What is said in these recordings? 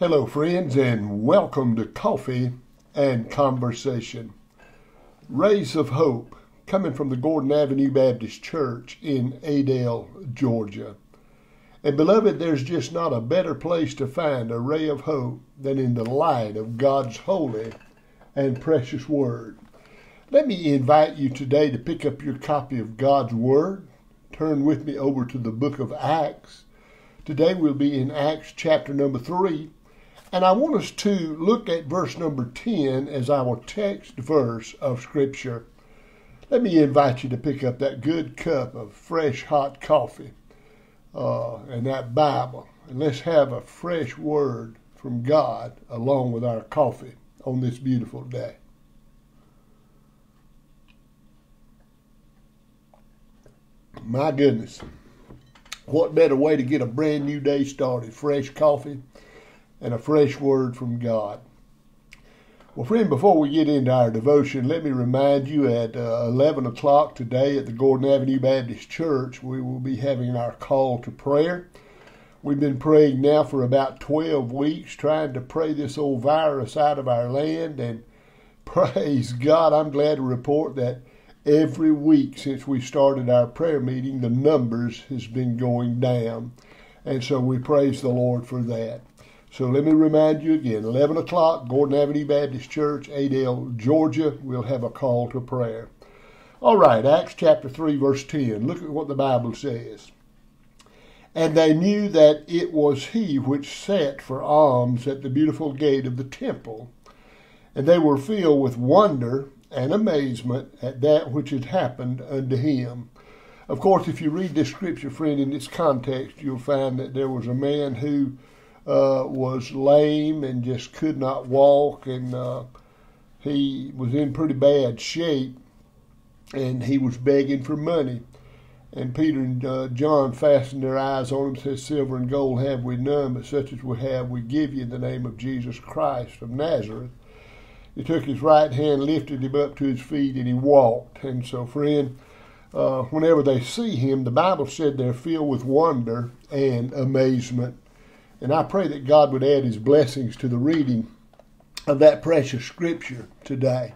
Hello, friends, and welcome to Coffee and Conversation. Rays of Hope, coming from the Gordon Avenue Baptist Church in Adel, Georgia. And beloved, there's just not a better place to find a ray of hope than in the light of God's holy and precious Word. Let me invite you today to pick up your copy of God's Word. Turn with me over to the book of Acts. Today we'll be in Acts chapter number 3 and I want us to look at verse number 10 as our text verse of Scripture. Let me invite you to pick up that good cup of fresh hot coffee uh, and that Bible. And let's have a fresh word from God along with our coffee on this beautiful day. My goodness. What better way to get a brand new day started? Fresh coffee and a fresh word from God. Well, friend, before we get into our devotion, let me remind you at uh, 11 o'clock today at the Gordon Avenue Baptist Church, we will be having our call to prayer. We've been praying now for about 12 weeks, trying to pray this old virus out of our land. And praise God, I'm glad to report that every week since we started our prayer meeting, the numbers has been going down. And so we praise the Lord for that. So let me remind you again 11 o'clock, Gordon Avenue Baptist Church, Adel, Georgia. We'll have a call to prayer. All right, Acts chapter 3, verse 10. Look at what the Bible says. And they knew that it was he which sat for alms at the beautiful gate of the temple. And they were filled with wonder and amazement at that which had happened unto him. Of course, if you read this scripture, friend, in its context, you'll find that there was a man who uh, was lame and just could not walk, and uh, he was in pretty bad shape, and he was begging for money. And Peter and uh, John fastened their eyes on him, said, Silver and gold have we none, but such as we have we give you in the name of Jesus Christ of Nazareth. He took his right hand, lifted him up to his feet, and he walked. And so, friend, uh, whenever they see him, the Bible said they're filled with wonder and amazement. And I pray that God would add his blessings to the reading of that precious scripture today.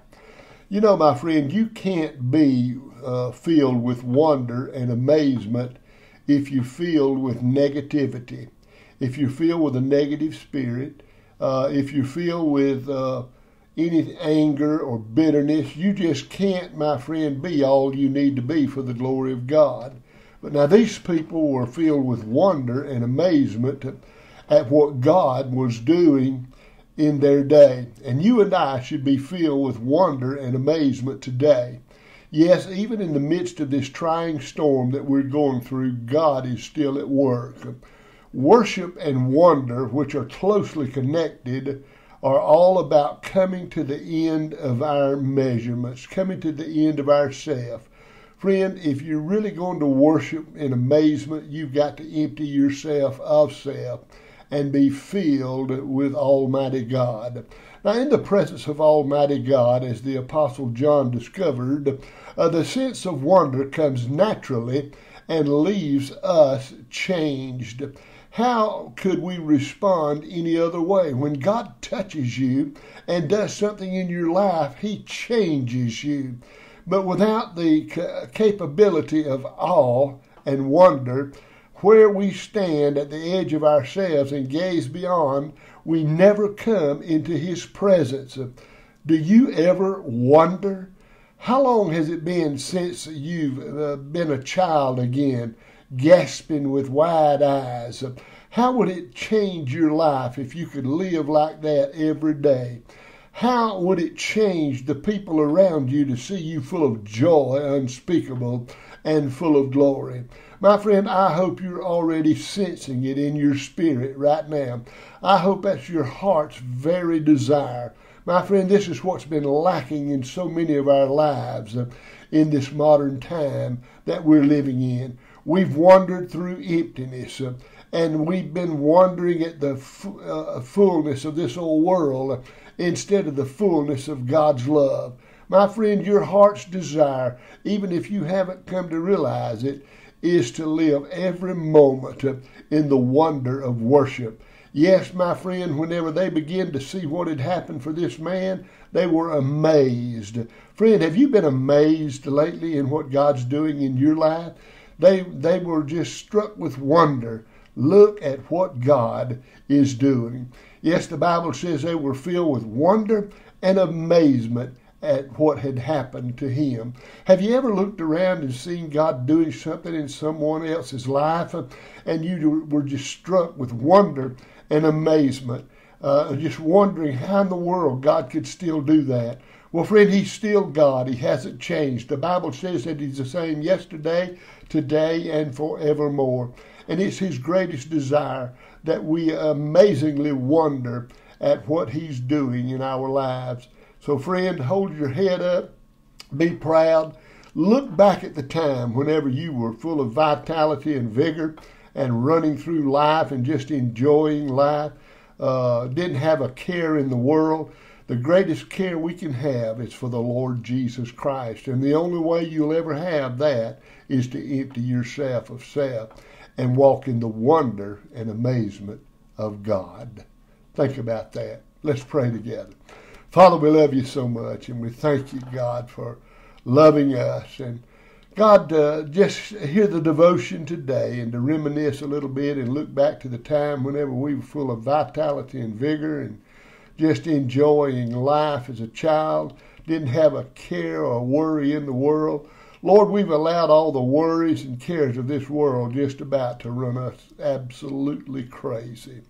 You know, my friend, you can't be uh, filled with wonder and amazement if you're filled with negativity, if you're filled with a negative spirit, uh, if you're filled with uh, any anger or bitterness. You just can't, my friend, be all you need to be for the glory of God. But now these people were filled with wonder and amazement at what God was doing in their day. And you and I should be filled with wonder and amazement today. Yes, even in the midst of this trying storm that we're going through, God is still at work. Worship and wonder, which are closely connected, are all about coming to the end of our measurements, coming to the end of ourself. Friend, if you're really going to worship in amazement, you've got to empty yourself of self and be filled with Almighty God. Now, in the presence of Almighty God, as the Apostle John discovered, uh, the sense of wonder comes naturally and leaves us changed. How could we respond any other way? When God touches you and does something in your life, He changes you. But without the capability of awe and wonder, where we stand at the edge of ourselves and gaze beyond, we never come into His presence. Do you ever wonder? How long has it been since you've uh, been a child again, gasping with wide eyes? How would it change your life if you could live like that every day? How would it change the people around you to see you full of joy unspeakable and full of glory? My friend, I hope you're already sensing it in your spirit right now. I hope that's your heart's very desire. My friend, this is what's been lacking in so many of our lives uh, in this modern time that we're living in. We've wandered through emptiness. Uh, and we've been wondering at the uh, fullness of this old world instead of the fullness of God's love. My friend, your heart's desire, even if you haven't come to realize it, is to live every moment in the wonder of worship. Yes, my friend, whenever they began to see what had happened for this man, they were amazed. Friend, have you been amazed lately in what God's doing in your life? They, they were just struck with wonder. Look at what God is doing. Yes, the Bible says they were filled with wonder and amazement at what had happened to him. Have you ever looked around and seen God doing something in someone else's life and you were just struck with wonder and amazement, uh, just wondering how in the world God could still do that? Well, friend, He's still God. He hasn't changed. The Bible says that He's the same yesterday, today, and forevermore. And it's His greatest desire that we amazingly wonder at what He's doing in our lives. So, friend, hold your head up, be proud. Look back at the time whenever you were full of vitality and vigor and running through life and just enjoying life. Uh, didn't have a care in the world. The greatest care we can have is for the Lord Jesus Christ. And the only way you'll ever have that is to empty yourself of self and walk in the wonder and amazement of God. Think about that. Let's pray together. Father, we love you so much, and we thank you, God, for loving us. And God, uh, just hear the devotion today and to reminisce a little bit and look back to the time whenever we were full of vitality and vigor and just enjoying life as a child, didn't have a care or worry in the world. Lord, we've allowed all the worries and cares of this world just about to run us absolutely crazy.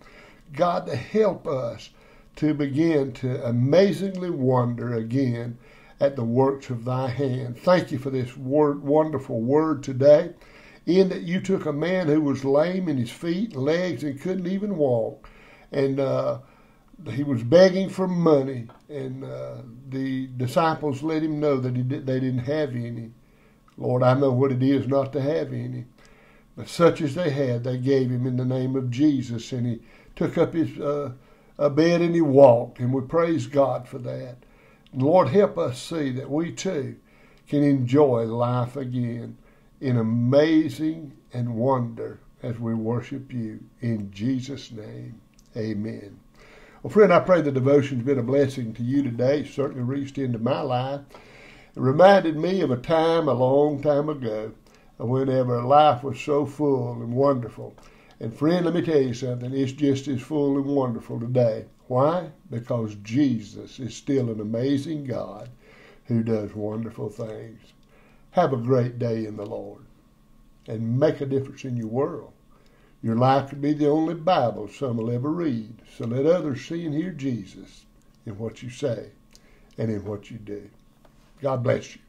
God, to help us to begin to amazingly wonder again at the works of thy hand. Thank you for this word, wonderful word today. In that you took a man who was lame in his feet and legs and couldn't even walk, and uh, he was begging for money, and uh, the disciples let him know that did, they didn't have any. Lord, I know what it is not to have any. But such as they had, they gave him in the name of Jesus, and he took up his uh, a bed and he walked, and we praise God for that. And Lord, help us see that we too can enjoy life again in amazing and wonder as we worship you. In Jesus' name, amen. Well, friend, I pray the devotion's been a blessing to you today. It certainly reached into my life. It reminded me of a time a long time ago uh, whenever life was so full and wonderful. And friend, let me tell you something, it's just as full and wonderful today. Why? Because Jesus is still an amazing God who does wonderful things. Have a great day in the Lord and make a difference in your world. Your life could be the only Bible some will ever read. So let others see and hear Jesus in what you say and in what you do. God bless you.